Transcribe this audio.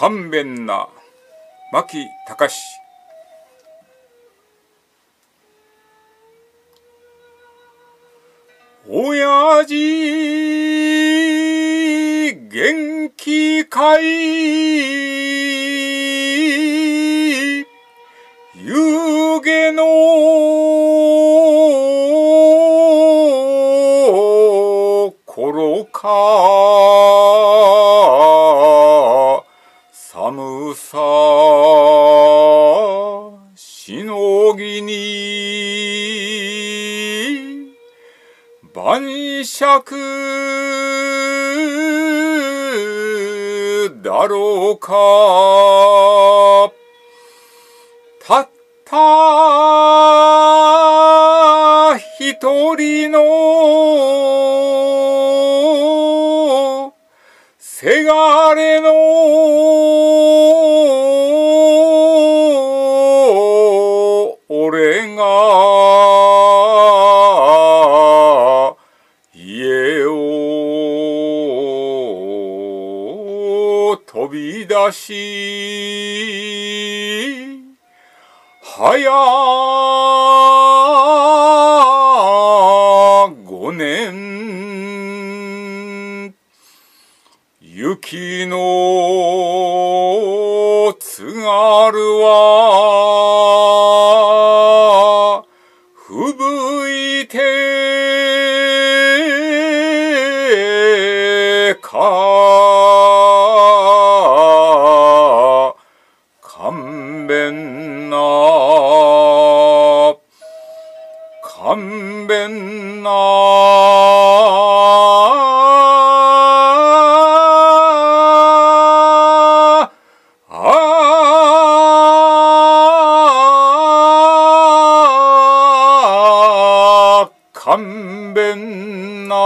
勘弁な牧隆。親父元気かい？湯気の頃か。さしのぎに晩酌だろうか。たった一人のせがれの俺が家を飛び出し早五年雪の津軽は吹いてか勘弁な勘弁な。あ勘弁な